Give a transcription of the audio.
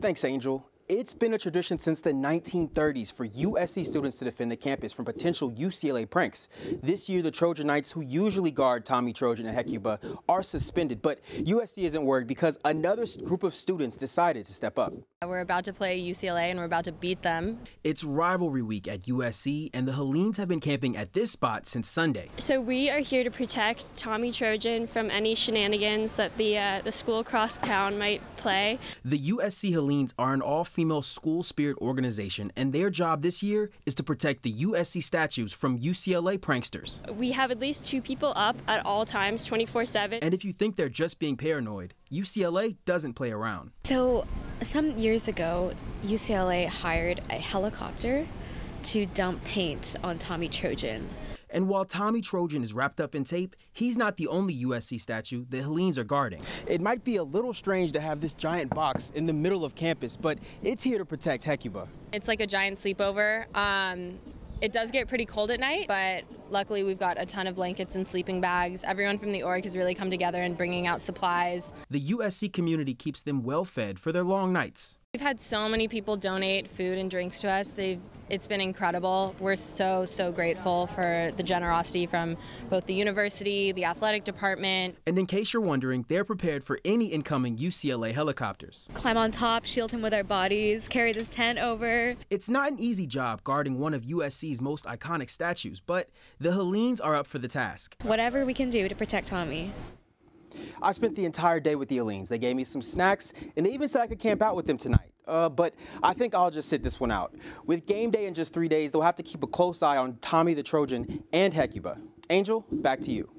Thanks, Angel. It's been a tradition since the 1930s for USC students to defend the campus from potential UCLA pranks. This year, the Trojan Knights, who usually guard Tommy Trojan and Hecuba, are suspended. But USC isn't worried because another group of students decided to step up. We're about to play UCLA and we're about to beat them. It's rivalry week at USC, and the Helenes have been camping at this spot since Sunday. So we are here to protect Tommy Trojan from any shenanigans that the uh, the school across town might play. The USC Helenes are an all female school spirit organization, and their job this year is to protect the USC statues from UCLA pranksters. We have at least two people up at all times, 24 7. And if you think they're just being paranoid, UCLA doesn't play around. So, some years ago, UCLA hired a helicopter to dump paint on Tommy Trojan. And while Tommy Trojan is wrapped up in tape, he's not the only USC statue the Helenes are guarding. It might be a little strange to have this giant box in the middle of campus, but it's here to protect Hecuba. It's like a giant sleepover. Um, it does get pretty cold at night, but luckily we've got a ton of blankets and sleeping bags. Everyone from the org has really come together and bringing out supplies. The USC community keeps them well fed for their long nights. We've had so many people donate food and drinks to us. They've it's been incredible. We're so so grateful for the generosity from both the university, the athletic department. And in case you're wondering, they're prepared for any incoming UCLA helicopters. Climb on top, shield him with our bodies, carry this tent over. It's not an easy job guarding one of USC's most iconic statues, but the Helenes are up for the task. Whatever we can do to protect Tommy. I spent the entire day with the Helenes. They gave me some snacks, and they even said I could camp out with them tonight. Uh, but I think I'll just sit this one out. With game day in just three days, they'll have to keep a close eye on Tommy the Trojan and Hecuba. Angel, back to you.